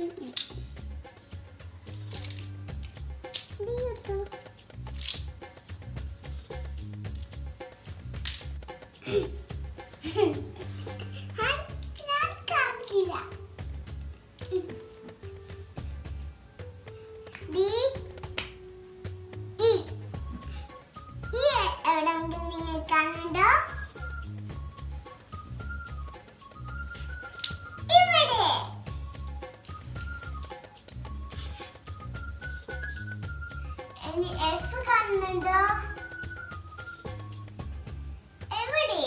ありがとう ഇനി എഫ് കാണുന്നുണ്ടോ? എവിടെ?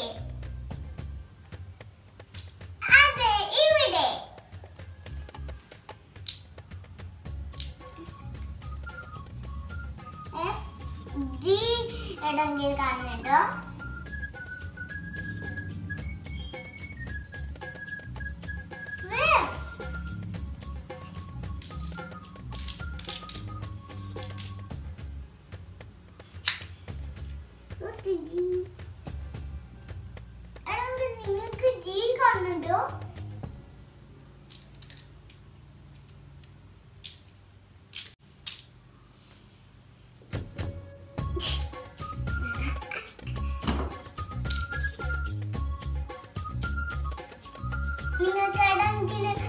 കാണുന്നുണ്ടോ? നിങ്ങൾക്ക്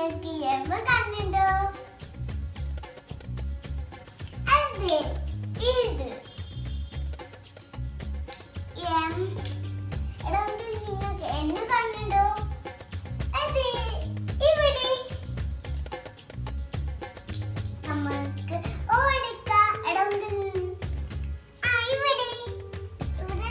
നിങ്ങൾക്ക് എവ കാണുന്നുണ്ടോ അതെ ഇത്. എം. അതെ ഇവിടെ. ഇവിടെ.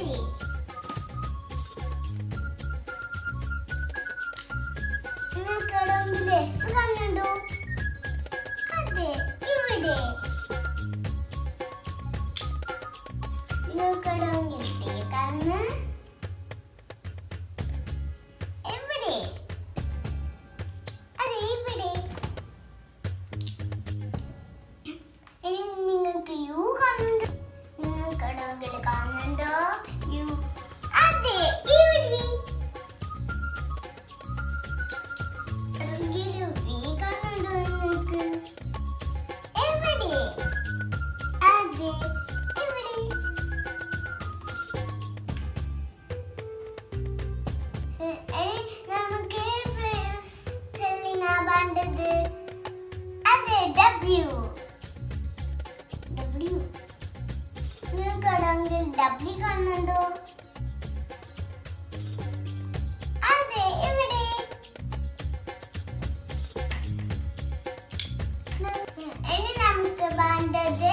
happy. നിങ്ങൾക്ക് എവിടെയെങ്കിലും എസ് അതെ ഇവിടെ നിങ്ങൾക്ക് എവിടെ നിങ്ങൾക്ക് ഡബ്ല്യു കാണുന്നുണ്ടോ അതെ ഇവിടെ ഇനി നമുക്ക് വേണ്ടത്